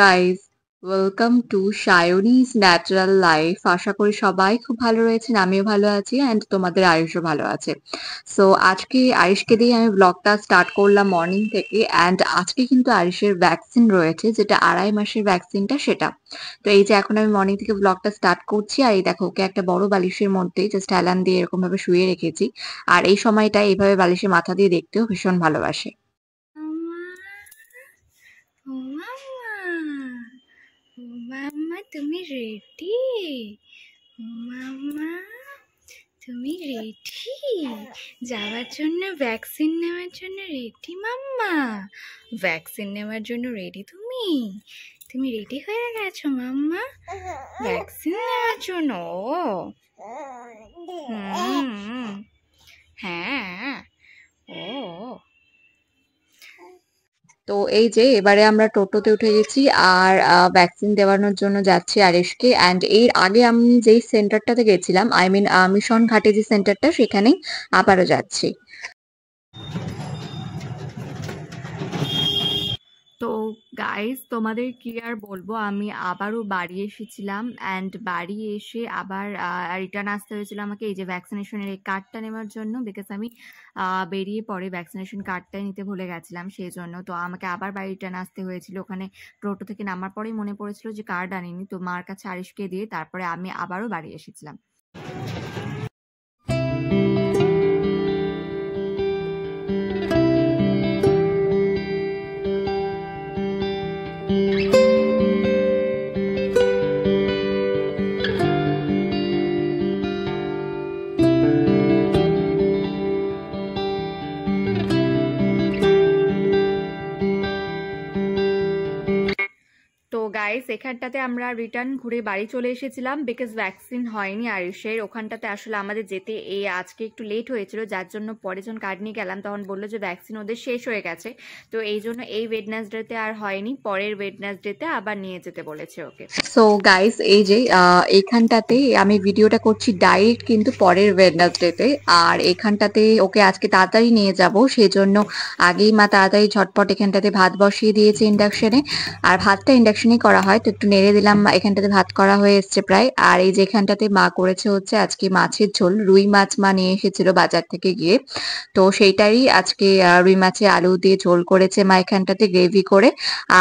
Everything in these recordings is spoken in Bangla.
গাইস ওয়েলকাম টু সায়নিজ ন্যাচারাল লাইফ আশা করি সবাই খুব ভালো রয়েছেন, আমিও ভালো আছি অ্যান্ড তোমাদের আয়ুষও ভালো আছে। সো আজকে আয়ুষকে দিয়ে আমি ব্লগটা স্টার্ট করলাম মর্নিং থেকে অ্যান্ড আজকে কিন্তু আয়ুষের ভ্যাকসিন রয়েছে, যেটা আড়াই মাসের ভ্যাকসিনটা সেটা। তো এই যে এখন আমি মর্নিং থেকে ব্লগটা স্টার্ট করছি, আর এই দেখো, ওকে একটা বড় বালিশের মধ্যে জাস্ট অ্যালান দিয়ে এরকম ভাবে শুয়ে রেখেছি। আর এই সময়টা এইভাবে বালিশের মাথা দিয়ে দেখতেও ভীষণ ভালোবাসে ও মাম্মা ও মাম্মা তুমি রেডি মাম্মা তুমি রেডি যাওয়ার জন্য ভ্যাকসিন নেওয়ার জন্য রেডি মাম্মা? ভ্যাকসিন নেওয়ার জন্য রেডি তুমি? তুমি রেডি হয়ে গেছো, মাম্মা? ভ্যাকসিন নেওয়ার জন্য? হ্যাঁ ও। তো এই যে এবারে আমরা টোটোতে উঠে গেছি আর ভ্যাকসিন দেওয়ানোর জন্য যাচ্ছি আরেশকে অ্যান্ড এর আগে আমি যেই সেন্টারটাতে গেছিলাম আই মিন মিশন ঘাটে যে সেন্টারটা সেখানেই আবারও যাচ্ছি। তো গাইস তোমাদের কি আর বলব, আমি আবারও বাড়ি এসেছিলাম অ্যান্ড বাড়ি এসে আবার রিটার্ন আসতে হয়েছিল আমাকে এই যে ভ্যাকসিনেশনের এই কার্ডটা নেওয়ার জন্য বিকজ আমি বেরিয়ে পরে ভ্যাকসিনেশন কার্ডটাই নিতে ভুলে গেছিলাম সেই জন্য তো আমাকে আবার বাড়ি রিটার্ন আসতে হয়েছিল। ওখানে টোটো থেকে নামার পরেই মনে পড়েছিল যে কার্ড আনিনি। তো মার কাছে আরিশকে দিয়ে তারপরে আমি আবারও বাড়ি এসেছিলাম। এখানটাতে আমরা রিটার্ন ঘুরে বাড়ি চলে এসেছিলাম বিকজ ভ্যাকসিন হয়নি আয়ুষের। ওখানটাতে আসলে আমাদের যেতে এই আজকে একটু লেট হয়েছিল, যার জন্য পরে যখন কার্ড নিয়ে গেলাম তখন বলল যে ভ্যাকসিন ওদের শেষ হয়ে গেছে। তো এই জন্য এই ওয়েডনেসডেতে আর হয়নি, পরের ওয়েডনেসডেতে আবার নিয়ে যেতে বলেছে ওকে। সো গাইস এই যে এইখানটাতে আমি ভিডিওটা করছি ডাইরেক্ট কিন্তু পরের ওয়েডনেসডেতে আর এখানটাতে ওকে আজকে তাড়াতাড়ি নিয়ে যাব, সেজন্য আগেই মা তাড়াতাড়ি ঝটপট এখানটাতে ভাত বসিয়ে দিয়েছে ইন্ডাকশনে আর ভাতটা ইন্ডাকশনেই করা হয়, তো একটু নেড়ে দিলাম এখানটাতে ভাত করা হয়ে এসছে প্রায়। আর এই যেখানটাতে মা করেছে হচ্ছে আজকে মাছের ঝোল, রুই মাছ মা নিয়ে এসেছিল বাজার থেকে গিয়ে। তো সেইটারই আজকে রুই মাছে আলু দিয়ে ঝোল করেছে মা এখানটাতে গ্রেভি করে।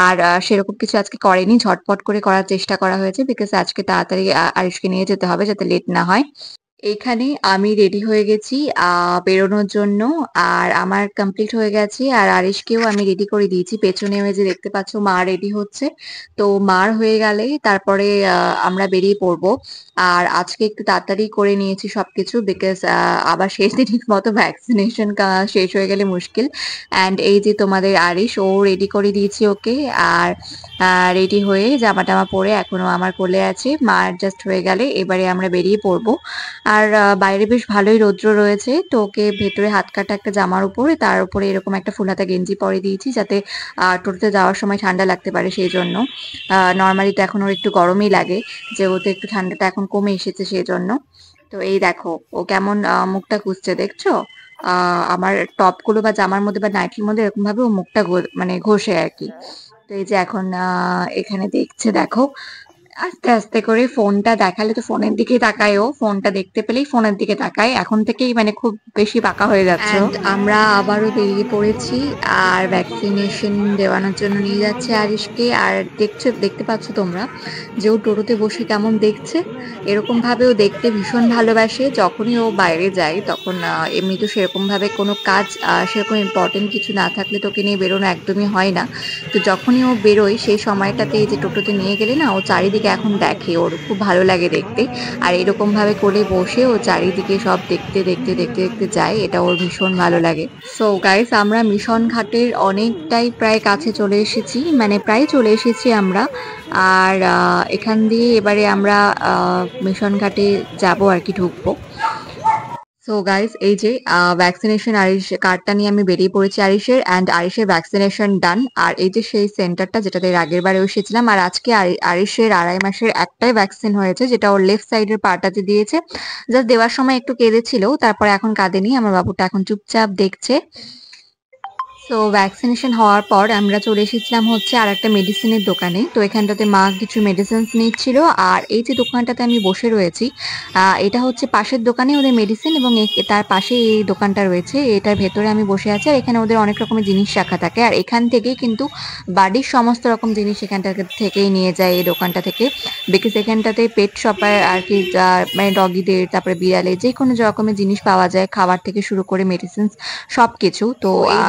আর সেরকম কিছু আজকে করেনি, ঝটপট করে করার চেষ্টা করা হয়েছে বিকজ আজকে তাড়াতাড়ি আয়ুষকে নিয়ে যেতে হবে যাতে লেট না হয়। এইখানে আমি রেডি হয়ে গেছি বেরোনোর জন্য। আর আমার কমপ্লিট হয়ে গেছে। আর আরিশকেও আমি রেডি করে দিয়েছি। পেছনে ওই যে দেখতে পাচ্ছ, মা রেডি হচ্ছে। তো মার হয়ে গেলে তারপরে আমরা বেরিয়ে পড়ব। আর আজকে একটু তাড়াতাড়ি করে নিয়েছি সবকিছু বিকজ আবার শেষ দিনের মতো ভ্যাকসিনেশন শেষ হয়ে গেলে মুশকিল। অ্যান্ড এই যে তোমাদের আরিশ, ও রেডি করে দিয়েছি ওকে। আর রেডি হয়ে জামা টামা পরে এখনও আমার কোলে আছে। মার জাস্ট হয়ে গেলে এবারে আমরা বেরিয়ে পড়ব। আর বাইরে বেশ ভালোই রৌদ্র রয়েছে। তো ওকে ভেতরে হাত কাটা একটা জামার উপরে, তার উপরে এরকম একটা ফুল হাতা গেঞ্জি পরে দিয়েছি যাতে টোটোতে যাওয়ার সময় ঠান্ডা লাগতে পারে সেই জন্য। নর্মালি তো এখন ওর একটু গরমই লাগে। যে যেহেতু একটু ঠান্ডাটা এখন কমে এসেছে সেই জন্য তো এই দেখো, ও কেমন মুখটা খুঁজছে, দেখছ? আমার টপগুলো বা জামার মধ্যে বা নাইটির মধ্যে এরকম ভাবে ও মুখটা মানে ঘষে আর কি। তো এই যে এখন এখানে দেখছে, দেখো আস্তে আস্তে করে ফোনটা দেখালে তো ফোনের দিকে তাকায় ও। ফোনটা দেখতে পেলেই ফোনের দিকে তাকায়। এখন থেকেই মানে খুব বেশি পাকা হয়ে যাচ্ছে আমরা আবারও বেরিয়ে পড়েছি আর ভ্যাকসিনেশন দেওয়ানোর জন্য নিয়ে যাচ্ছে আরিশকে। আর দেখছ, দেখতে পাচ্ছ তোমরা যে ও টোটোতে বসে কেমন দেখছে? এরকম ভাবে ও দেখতে ভীষণ ভালোবাসে। যখনই ও বাইরে যায়, তখন এমনি তো সেরকম ভাবে কোনো কাজ সেরকম ইম্পর্টেন্ট কিছু না থাকলে তোকে নিয়ে বেরোনো একদমই হয় না। তো যখনই ও বেরোয়, সেই সময়টাতে যে টোটোতে নিয়ে গেলে না, ও চারিদিকে এখন দেখে, ওর খুব ভালো লাগে দেখতে। আর এরকমভাবে করে বসে ও চারিদিকে সব দেখতে দেখতে দেখতে দেখতে যায়, এটা ওর ভীষণ ভালো লাগে। সো গাইস আমরা মিশন ঘাটের অনেকটাই প্রায় কাছে চলে এসেছি মানে প্রায় চলে এসেছি আমরা। আর এখান দিয়ে এবারে আমরা মিশন ঘাটে যাব আর কি ঢুকবো। সো গাইজ এই যে ভ্যাকসিনেশন আরিশ কার্ডটা নিয়ে আমি বেরিয়ে পড়েছি আরিশের অ্যান্ড আরিশের ভ্যাকসিনেশন ডান আর এই যে সেই সেন্টারটা যেটাতে আগের বারেও এসেছিলাম, আর আজকে আরিসের আড়াই মাসের একটাই ভ্যাকসিন হয়েছে, যেটা ওর লেফট সাইডের পাটাতে দিয়েছে। জাস্ট দেওয়ার সময় একটু কেঁদেছিল, তারপরে এখন কাঁদেনি, আমার বাবুটা এখন চুপচাপ দেখছে। তো ভ্যাকসিনেশন হওয়ার পর আমরা চলে এসেছিলাম হচ্ছে আর একটা মেডিসিনের দোকানে। তো এখানটাতে মা কিছু মেডিসিনস নিচ্ছিল আর এই যে দোকানটাতে আমি বসে রয়েছি আহ, এটা হচ্ছে পাশের দোকানে ওদের মেডিসিন এবং তার পাশে এই দোকানটা রয়েছে। এটার ভেতরে আমি বসে আছি আর এখানে ওদের অনেক রকমের জিনিস রাখা থাকে। আর এখান থেকেই কিন্তু বাড়ির সমস্ত রকম জিনিস এখানটা থেকেই নিয়ে যায় এই দোকানটা থেকে। বিকজ এখানটাতে পেট শপে আর কি যা- মানে ডগিদের তারপরে বিড়ালে যে কোনো রকমের জিনিস পাওয়া যায় খাবার থেকে শুরু করে মেডিসিন সবকিছু। তো এই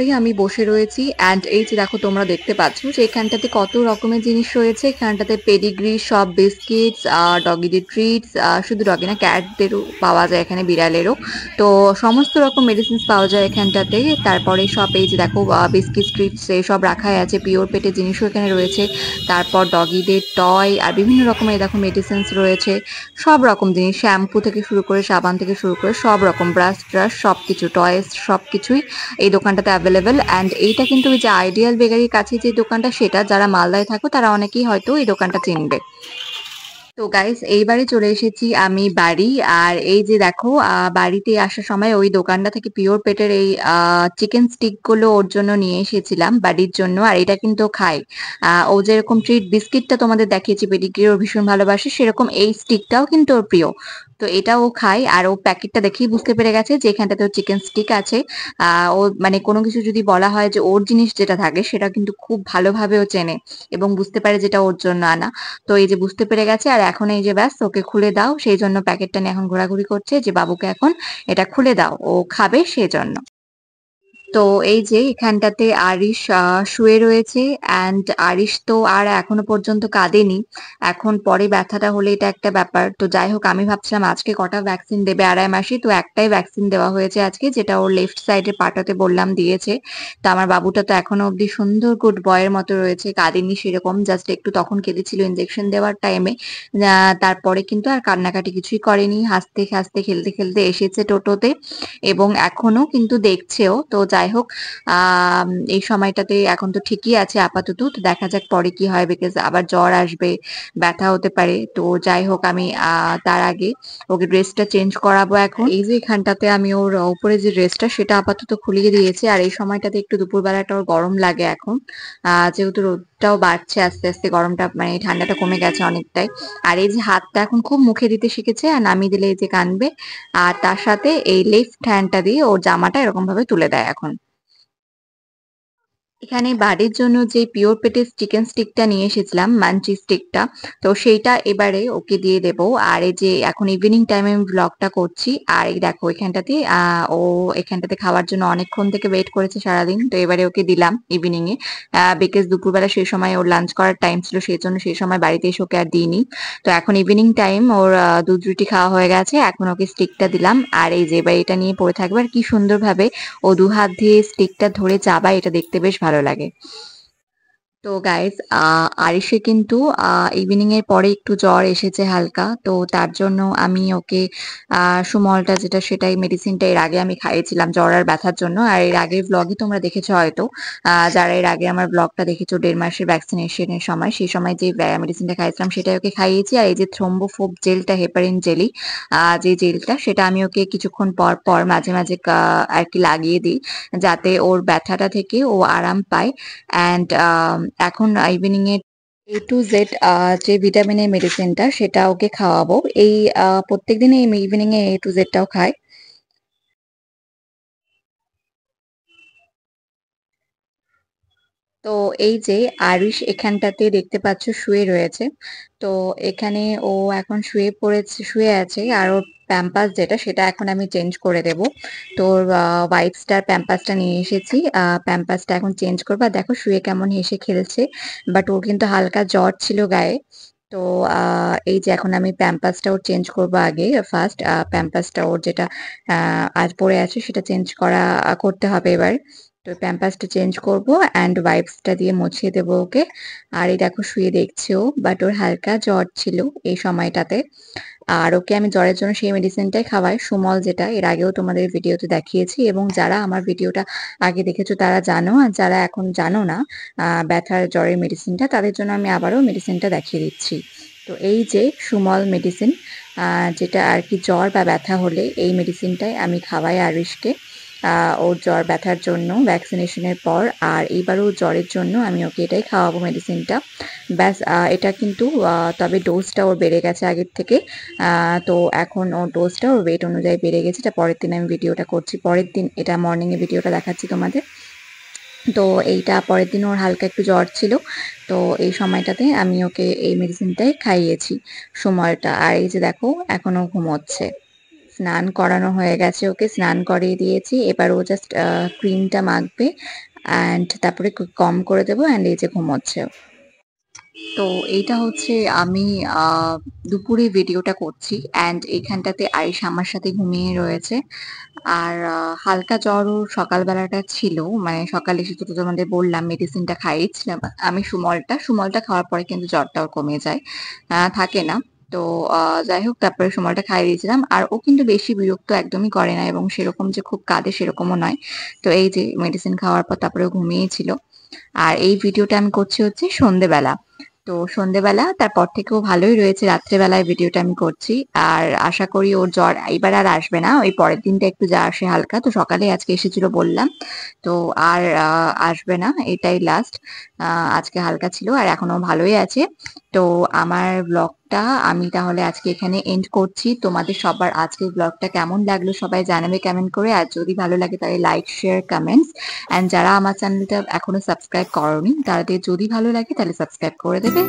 দোকানটাতেই আমি বসে রয়েছি। অ্যান্ড এই যে দেখো, তোমরা দেখতে পাচ্ছ যে এখানটাতে কত রকমের জিনিস রয়েছে। এখানটাতে পেডিগ্রি সব বিস্কিটস আর ডগিদের ট্রিটস শুধু ডগি না ক্যাটদেরও পাওয়া যায় এখানে, বিড়ালেরও। তো সমস্ত রকম মেডিসিনস পাওয়া যায় এখানটাতে। তারপরে সব এই যে দেখো বিস্কিট ট্রিটস সব রাখাই আছে। পিওর পেটের জিনিসও এখানে রয়েছে। তারপর ডগিদের টয় আর বিভিন্ন রকমের দেখো মেডিসিনস রয়েছে। সব রকম জিনিস শ্যাম্পু থেকে শুরু করে, সাবান থেকে শুরু করে, সব রকম ব্রাশ ট্রাশ সব কিছু টয়েস সব কিছুই এই দোকানটাতে অ্যাভেলেবেল অ্যান্ড এইটা কিন্তু ওই যে আইডিয়াল বেকারির কাছে যে দোকানটা, সেটা যারা মালদায় থাকো, তারা অনেকেই হয়তো এই দোকানটা চিনবে। তো গাইস এইবারে চলে এসেছি আমি বাড়ি। আর এই যে দেখো বাড়িতে আসার সময় ওই দোকানটা থেকে পিওর পেটের এই চিকেন স্টিকগুলো ওর জন্য নিয়ে এসেছিলাম বাড়ির জন্য। আর এটা কিন্তু খায় ও যেরকম ট্রিট বিস্কিটটা তোমাদের দেখিয়েছি পেডিগ্রি ওর ভীষণ ভালোবাসে, সেরকম এই স্টিকটাও কিন্তু ওর প্রিয়। তো এটা ও খায় আর ও প্যাকেটটা দেখেই বুঝতে পেরে গেছে যে এখানটাতে ওর চিকেন স্টিক আছে। ও মানে কোনো কিছু যদি বলা হয় যে ওর জিনিস যেটা থাকে, সেটা কিন্তু খুব ভালোভাবে ও চেনে এবং বুঝতে পারে যেটা ওর জন্য আনা। তো এই যে বুঝতে পেরে গেছে, আর এখন এই যে ব্যাস ওকে খুলে দাও। সেই জন্য প্যাকেটটা নিয়ে এখন ঘোরাঘুরি করছে যে, বাবুকে এখন এটা খুলে দাও। ও খাবে সেই জন্য তো এই যে এখানটাতে আরিশ শুয়ে রয়েছে অ্যান্ড আরিশ তো আর এখনও পর্যন্ত কাঁদেনি। এখন পরে ব্যথাটা হলে এটা একটা ব্যাপার। তো যাই হোক, আমি ভাবছিলাম আজকে কটা ভ্যাকসিন দেবে আড়াই মাসে তো একটাই ভ্যাকসিন দেওয়া হয়েছে আজকে, যেটা ওর লেফট সাইডে পাটাতে বললাম দিয়েছে। তো আমার বাবুটা তো এখনও অব্দি সুন্দর গুড বয়ের মতো রয়েছে, কাঁদেনি সেরকম। জাস্ট একটু তখন কেঁদেছিল ইনজেকশন দেওয়ার টাইমে তারপরে কিন্তু আর কান্নাকাটি কিছুই করেনি। হাসতে হাসতে, খেলতে খেলতে এসেছে টোটোতে এবং এখনও কিন্তু দেখছেও। তো যাই হোক আহ এই সময়টাতে এখন তো ঠিকই আছে আপাতত। তো দেখা যাক পরে কি হয় বিকজ আবার জ্বর আসবে, ব্যথা হতে পারে। তো যাই হোক, আমি তার আগে ওকে ড্রেসটা চেঞ্জ করাবো এখন। এই যে এখানটাতে আমি ওর উপরে যে ড্রেসটা সেটা আপাতত খুলিয়ে দিয়েছি। আর এই সময়টাতে একটু দুপুরবেলাটা ওর গরম লাগে এখন। যেহেতু রোদটাও বাড়ছে আস্তে আস্তে, গরমটা মানে ঠান্ডাটা কমে গেছে অনেকটাই। আর এই যে হাতটা এখন খুব মুখে দিতে শিখেছে আর নামিয়ে দিলে এই যে কানবে, আর তার সাথে এই লেফট হ্যান্ডটা দিয়ে ওর জামাটা এরকম ভাবে তুলে দেয় এখন। এখানে বাড়ির জন্য যে পিওর পেটের চিকেন স্টিকটা নিয়ে এসেছিলাম মাঞ্চি স্টিকটা তো সেইটা এবারে ওকে দিয়ে দেব। আর এই যে এখন ইভিনিং টাইমে আমি ব্লগটা করছি, আর এই দেখো এখানটাতে ও এখানটাতে খাওয়ার জন্য অনেকক্ষণ থেকে ওয়েট করেছে সারাদিন, তো এবারে ওকে দিলাম ইভিনিং এ। বিকজ দুপুরবেলা সেই সময় ওর লাঞ্চ করার টাইম ছিল, সেই জন্য সেই সময় বাড়িতে এসে ওকে আর দিইনি। তো এখন ইভিনিং টাইম ওর দুধ রুটি খাওয়া হয়ে গেছে, এখন ওকে স্টিকটা দিলাম। আর এই যে এবার এটা নিয়ে পড়ে থাকবে, আর কি সুন্দরভাবে ও দু হাত দিয়ে স্টিকটা ধরে চাবায়, এটা দেখতে বেশ ভালো লাগে তো গাইজ আরিশে কিন্তু ইভিনিং এর পরে একটু জ্বর এসেছে হালকা। তো তার জন্য আমি ওকে সুমলটা যেটা সেটাই মেডিসিনটা এর আগে আমি খাইয়েছিলাম জ্বর আর ব্যথার জন্য। আর এর আগের ব্লগে তোমরা দেখেছ হয়তো। যারা এর আগে আমার ব্লগটা দেখেছ দেড় মাসের ভ্যাকসিনেশনের সময়, সেই সময় যে মেডিসিনটা খাইয়েছিলাম সেটাই ওকে খাইয়েছি। আর এই যে থ্রোম্বোফোব জেলটা হেপারিন জেলি যে জেলটা সেটা আমি ওকে কিছুক্ষণ পর পর মাঝে মাঝে আর কি লাগিয়ে দিই, যাতে ওর ব্যথাটা থেকে ও আরাম পায়। অ্যান্ড এখন ইভিনিং এ টু জেড যে ভিটামিনের মেডিসিনটা সেটা ওকে খাওয়াবো। এই আহ, প্রত্যেকদিন এই ইভিনিং এ এ টু জেডটাও খায়। তো এই যে আরিশ এখানটাতে দেখতে পাচ্ছ শুয়ে রয়েছে। তো এখানে ও এখন শুয়ে পড়েছে শুয়ে আছে। আর ওর প্যাম্পাস যেটা, সেটা এখন আমি চেঞ্জ করে দেব। তো হোয়াইট স্টার প্যাম্পাসটা নিয়ে এসেছি। প্যাম্পাসটা এখন চেঞ্জ করব। আর দেখো, শুয়ে কেমন হেসে খেলছে। বাট ওর কিন্তু হালকা জ্বর ছিল গায়ে। তো এই যে এখন আমি প্যাম্পাসটা ওর চেঞ্জ করব আগে ফার্স্ট প্যাম্পাসটা ওর যেটা আজ পরে আছে, সেটা চেঞ্জ করা করতে হবে এবার। তো প্যাম্পাসটা চেঞ্জ করব অ্যান্ড ওয়াইপসটা দিয়ে মুছিয়ে দেবো ওকে। আর এই দেখো, শুয়ে দেখছে ও। বাট ওর হালকা জ্বর ছিল এই সময়টাতে। আর ওকে আমি জ্বরের জন্য সেই মেডিসিনটাই খাওয়াই। সুমল যেটা, এর আগেও তোমাদের ভিডিওতে দেখিয়েছি এবং যারা আমার ভিডিওটা আগে দেখেছ তারা জানো আর যারা এখন জানো না ব্যথার জ্বরের মেডিসিনটা তাদের জন্য আমি আবারও মেডিসিনটা দেখিয়ে দিচ্ছি। তো এই যে সুমল মেডিসিন যেটা আর কি জ্বর বা ব্যথা হলে এই মেডিসিনটাই আমি খাওয়াই আরিশকে। ওর জ্বর ব্যথার জন্য ভ্যাকসিনেশনের পর, আর এইবারও জ্বরের জন্য আমি ওকে এটাই খাওয়াবো মেডিসিনটা ব্যাস এটা কিন্তু তবে ডোজটা ওর বেড়ে গেছে আগের থেকে। তো এখন ওর ডোজটা ওর ওয়েট অনুযায়ী বেড়ে গেছে। এটা পরের দিন আমি ভিডিওটা করছি। পরের দিন এটা মর্নিংয়ে ভিডিওটা দেখাচ্ছি তোমাদের। তো এইটা পরের দিন ওর হালকা একটু জ্বর ছিল। তো এই সময়টাতে আমি ওকে এই মেডিসিনটাই খাইয়েছি। সময়টা, আর এই যে দেখো এখনও ঘুমোচ্ছে। স্নান করানো হয়ে গেছে ওকে, স্নান করিয়ে দিয়েছি। এবার ও জাস্ট ক্রিমটা মাখবে অ্যান্ড তারপরে কম করে দেবো অ্যান্ড এই যে ঘুমোচ্ছে তো এইটা হচ্ছে আমি দুপুরে ভিডিওটা করছি অ্যান্ড এইখানটাতে আয়ুষ আমার সাথে ঘুমিয়ে রয়েছে। আর হালকা জ্বর জ্বরও সকালবেলাটা ছিল মানে সকালে এসে তো তোমাদের বললাম মেডিসিনটা খাইয়েছিলাম। আমি সুমলটা সুমলটা খাওয়ার পরে কিন্তু জ্বরটা জ্বরটাও কমে যায়। থাকে না। তো যাই হোক তারপরে সময়টা খাইয়ে দিয়েছিলাম। আর ও কিন্তু বেশি বিরক্ত একদমই করে না এবং সেরকম যে খুব কাঁদে সেরকমও নয়। তো এই যে মেডিসিন খাওয়ার পর তারপরে ঘুমিয়েছিল আর এই ভিডিওটা আমি করছি হচ্ছে সন্ধেবেলা। তো সন্ধেবেলা, তারপর থেকেও ভালোই রয়েছে। রাত্রেবেলায় ভিডিওটা আমি করছি। আর আশা করি ওর জ্বর এইবার আর আসবে না। ওই পরের দিনটা একটু যা আসে হালকা। তো সকালে আজকে এসেছিল বললাম। তো আর আসবে না। এটাই লাস্ট আজকে হালকা ছিল আর এখনও ভালোই আছে। তো আমার ব্লগটা আমি তাহলে আজকে এখানে এন্ড করছি। তোমাদের সবার আজকের ব্লগটা কেমন লাগল সবাই জানাবে কমেন্ট করে। আর যদি ভালো লাগে তাহলে লাইক শেয়ার কমেন্টস অ্যান্ড যারা আমার চ্যানেলটা এখনও সাবস্ক্রাইব করনি, তাদের যদি ভালো লাগে তাহলে সাবস্ক্রাইব করে দেবে।